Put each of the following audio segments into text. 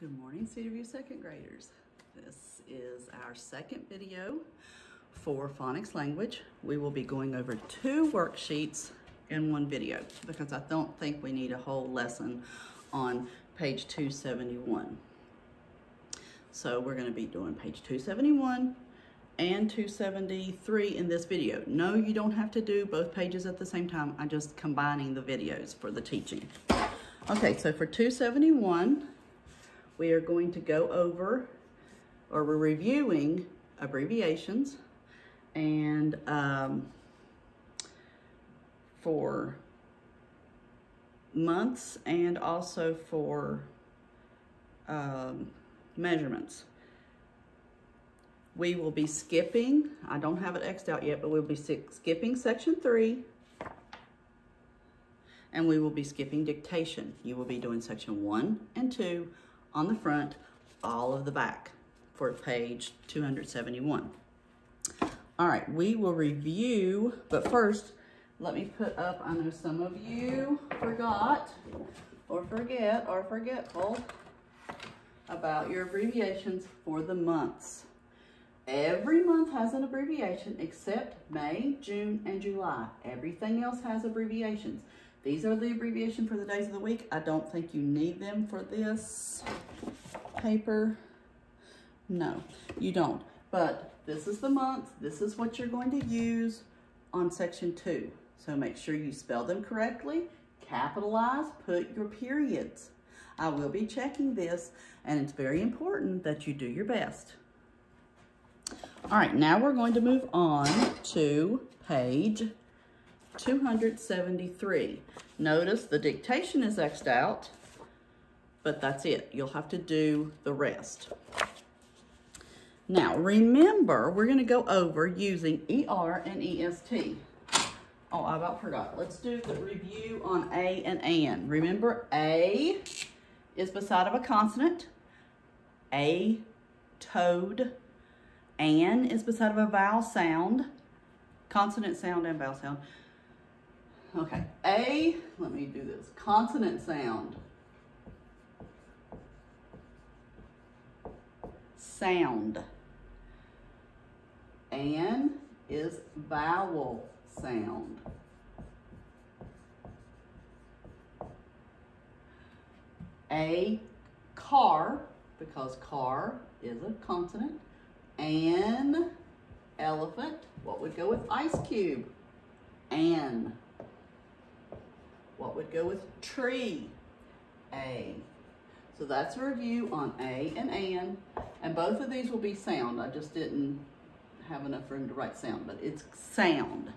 Good morning, Cedarview second graders. This is our second video for phonics language. We will be going over two worksheets in one video because I don't think we need a whole lesson on page 271. So we're gonna be doing page 271 and 273 in this video. No, you don't have to do both pages at the same time. I'm just combining the videos for the teaching. Okay, so for 271, we are going to go over, or we're reviewing abbreviations and um, for months and also for um, measurements. We will be skipping, I don't have it X'd out yet, but we'll be skipping section three and we will be skipping dictation. You will be doing section one and two on the front, all of the back for page 271. All right, we will review, but first, let me put up, I know some of you forgot or forget or forgetful about your abbreviations for the months. Every month has an abbreviation except May, June, and July. Everything else has abbreviations. These are the abbreviation for the days of the week. I don't think you need them for this paper. No, you don't. But this is the month. This is what you're going to use on section two. So make sure you spell them correctly, capitalize, put your periods. I will be checking this and it's very important that you do your best. All right, now we're going to move on to page 273. Notice the dictation is X'd out, but that's it. You'll have to do the rest. Now, remember, we're going to go over using ER and EST. Oh, I about forgot. Let's do the review on A and AN. Remember, A is beside of a consonant. A, toad. AN is beside of a vowel sound. Consonant sound and vowel sound. Okay, A, let me do this, consonant sound. Sound. An is vowel sound. A, car, because car is a consonant. An elephant, what would go with ice cube? An. What would go with tree? A. So that's a review on A and AN. And both of these will be sound. I just didn't have enough room to write sound, but it's sound.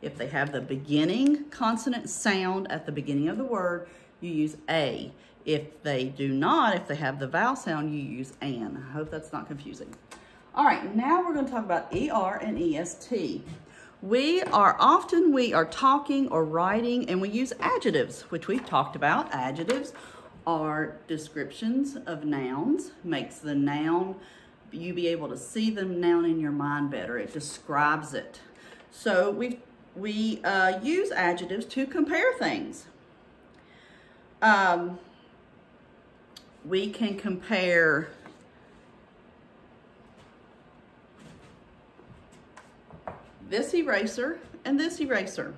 If they have the beginning consonant sound at the beginning of the word, you use A. If they do not, if they have the vowel sound, you use AN. I hope that's not confusing. All right, now we're going to talk about ER and EST. We are often, we are talking or writing and we use adjectives, which we've talked about. Adjectives are descriptions of nouns, makes the noun, you be able to see the noun in your mind better. It describes it. So we we uh, use adjectives to compare things. Um, we can compare this eraser and this eraser.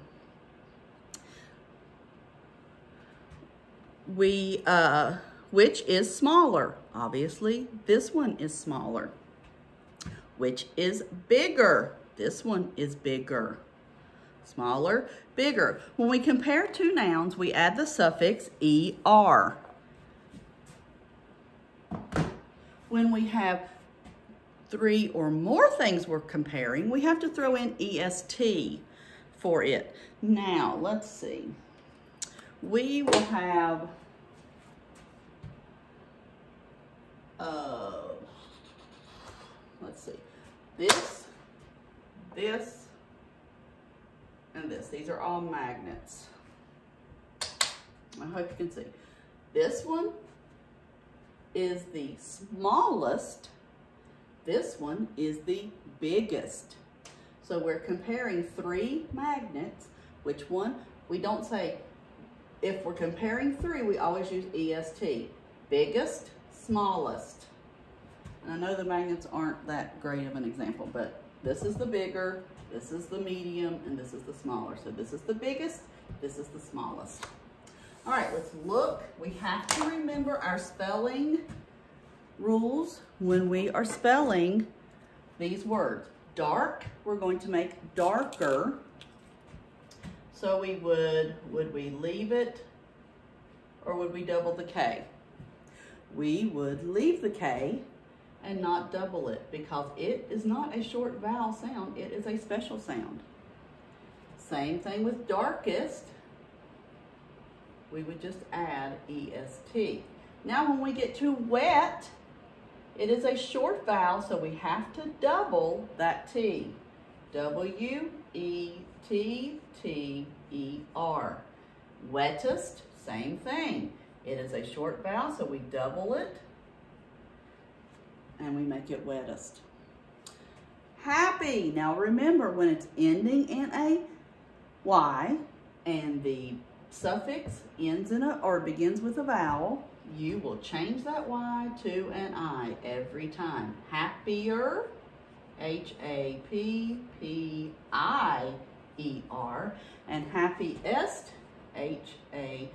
We, uh, which is smaller? Obviously, this one is smaller. Which is bigger? This one is bigger. Smaller, bigger. When we compare two nouns, we add the suffix ER. When we have three or more things we're comparing, we have to throw in EST for it. Now, let's see. We will have, uh, let's see, this, this, and this. These are all magnets. I hope you can see. This one is the smallest this one is the biggest. So we're comparing three magnets. Which one? We don't say, if we're comparing three, we always use EST. Biggest, smallest. And I know the magnets aren't that great of an example, but this is the bigger, this is the medium, and this is the smaller. So this is the biggest, this is the smallest. All right, let's look. We have to remember our spelling rules when we are spelling these words. Dark, we're going to make darker. So we would, would we leave it or would we double the K? We would leave the K and not double it because it is not a short vowel sound, it is a special sound. Same thing with darkest, we would just add EST. Now when we get to wet, it is a short vowel, so we have to double that T. W-E-T-T-E-R. Wettest, same thing. It is a short vowel, so we double it and we make it wettest. Happy. Now remember, when it's ending in a Y and the suffix ends in a or begins with a vowel, you will change that Y to an I every time. Happier, H-A-P-P-I-E-R, and happiest, H-A-P-P-I-E-S-T.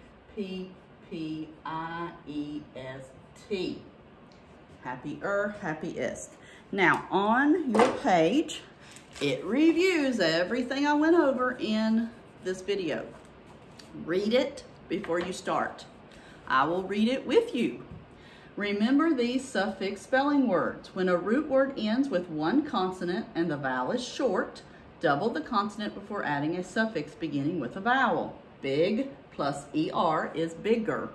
Happier, happiest. Now, on your page, it reviews everything I went over in this video. Read it before you start. I will read it with you. Remember these suffix spelling words. When a root word ends with one consonant and the vowel is short, double the consonant before adding a suffix beginning with a vowel. Big plus ER is bigger.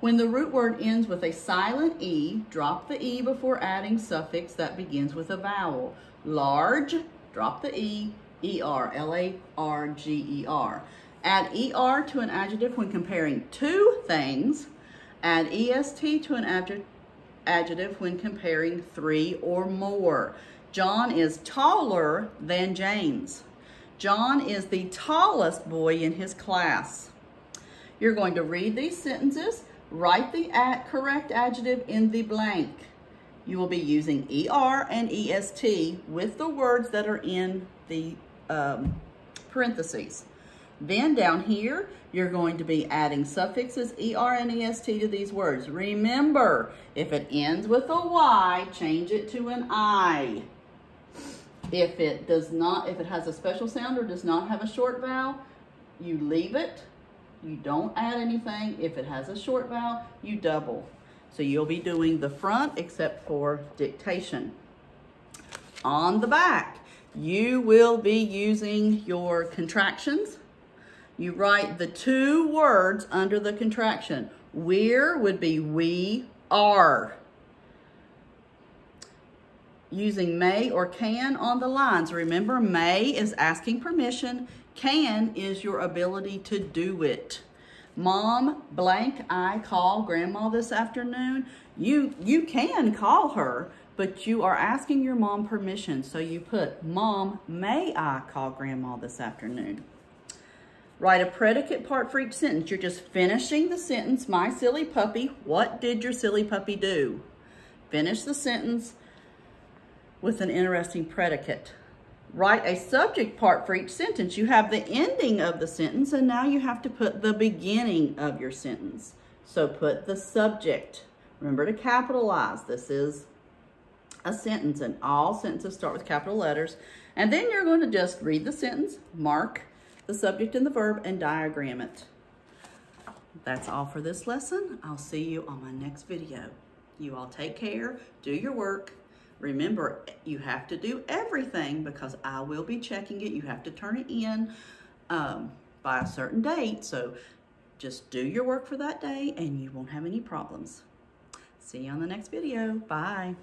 When the root word ends with a silent E, drop the E before adding suffix that begins with a vowel. Large, drop the E, ER, L-A-R-G-E-R. Add ER to an adjective when comparing two things. Add EST to an adjective when comparing three or more. John is taller than James. John is the tallest boy in his class. You're going to read these sentences, write the correct adjective in the blank. You will be using ER and EST with the words that are in the um, parentheses. Then down here, you're going to be adding suffixes ER and EST to these words. Remember, if it ends with a Y, change it to an I. If it does not, if it has a special sound or does not have a short vowel, you leave it. You don't add anything. If it has a short vowel, you double. So you'll be doing the front except for dictation. On the back, you will be using your contractions you write the two words under the contraction. We're would be we are. Using may or can on the lines. Remember, may is asking permission. Can is your ability to do it. Mom, blank, I call grandma this afternoon. You, you can call her, but you are asking your mom permission. So you put, Mom, may I call grandma this afternoon? Write a predicate part for each sentence. You're just finishing the sentence, my silly puppy, what did your silly puppy do? Finish the sentence with an interesting predicate. Write a subject part for each sentence. You have the ending of the sentence and now you have to put the beginning of your sentence. So put the subject. Remember to capitalize. This is a sentence and all sentences start with capital letters. And then you're going to just read the sentence, mark the subject and the verb, and diagram it. That's all for this lesson. I'll see you on my next video. You all take care, do your work. Remember, you have to do everything because I will be checking it. You have to turn it in um, by a certain date. So just do your work for that day and you won't have any problems. See you on the next video. Bye.